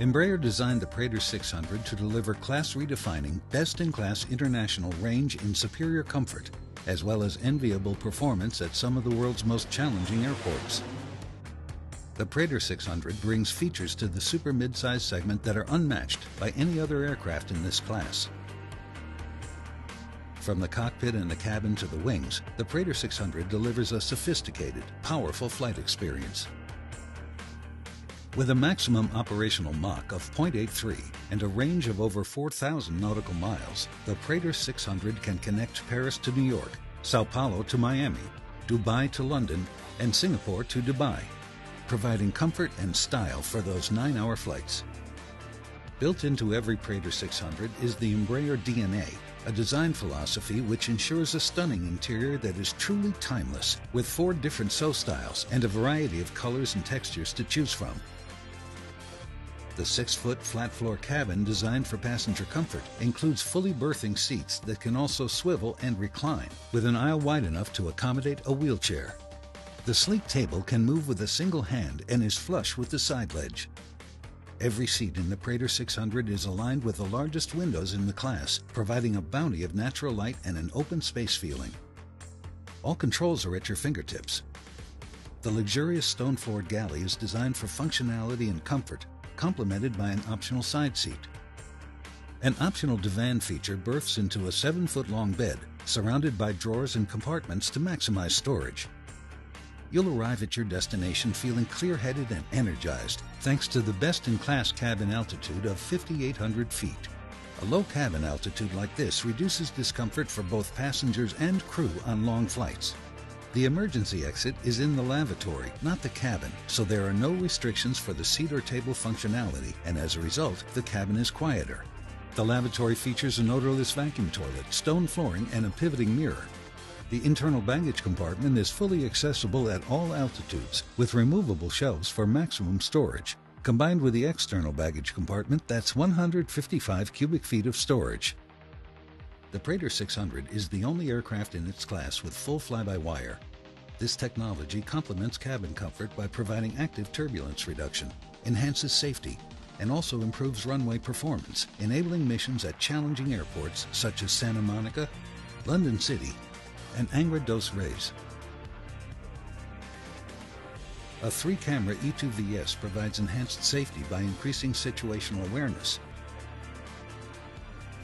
Embraer designed the Praetor 600 to deliver class-redefining, best-in-class international range in superior comfort, as well as enviable performance at some of the world's most challenging airports. The Praetor 600 brings features to the super midsize segment that are unmatched by any other aircraft in this class. From the cockpit and the cabin to the wings, the Praetor 600 delivers a sophisticated, powerful flight experience. With a maximum operational Mach of 0.83 and a range of over 4,000 nautical miles, the Praetor 600 can connect Paris to New York, Sao Paulo to Miami, Dubai to London, and Singapore to Dubai, providing comfort and style for those nine-hour flights. Built into every Praetor 600 is the Embraer DNA, a design philosophy which ensures a stunning interior that is truly timeless, with four different sew styles and a variety of colors and textures to choose from. The six-foot flat-floor cabin designed for passenger comfort includes fully berthing seats that can also swivel and recline, with an aisle wide enough to accommodate a wheelchair. The sleek table can move with a single hand and is flush with the side ledge. Every seat in the Praetor 600 is aligned with the largest windows in the class, providing a bounty of natural light and an open space feeling. All controls are at your fingertips. The luxurious stone-floored galley is designed for functionality and comfort, complemented by an optional side seat. An optional divan feature berths into a 7-foot-long bed, surrounded by drawers and compartments to maximize storage. You'll arrive at your destination feeling clear-headed and energized, thanks to the best-in-class cabin altitude of 5,800 feet. A low cabin altitude like this reduces discomfort for both passengers and crew on long flights. The emergency exit is in the lavatory, not the cabin, so there are no restrictions for the seat or table functionality, and as a result, the cabin is quieter. The lavatory features an odorless vacuum toilet, stone flooring, and a pivoting mirror. The internal baggage compartment is fully accessible at all altitudes, with removable shelves for maximum storage. Combined with the external baggage compartment, that's 155 cubic feet of storage. The Praetor 600 is the only aircraft in its class with full fly-by-wire. This technology complements cabin comfort by providing active turbulence reduction, enhances safety, and also improves runway performance, enabling missions at challenging airports such as Santa Monica, London City, and Angra dos Reis. A three-camera E2VS provides enhanced safety by increasing situational awareness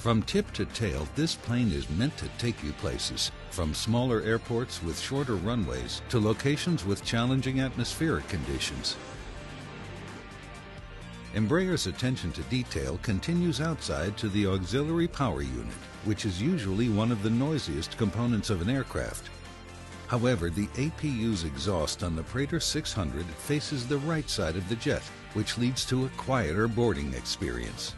from tip to tail, this plane is meant to take you places, from smaller airports with shorter runways to locations with challenging atmospheric conditions. Embraer's attention to detail continues outside to the auxiliary power unit, which is usually one of the noisiest components of an aircraft. However, the APU's exhaust on the Praetor 600 faces the right side of the jet, which leads to a quieter boarding experience.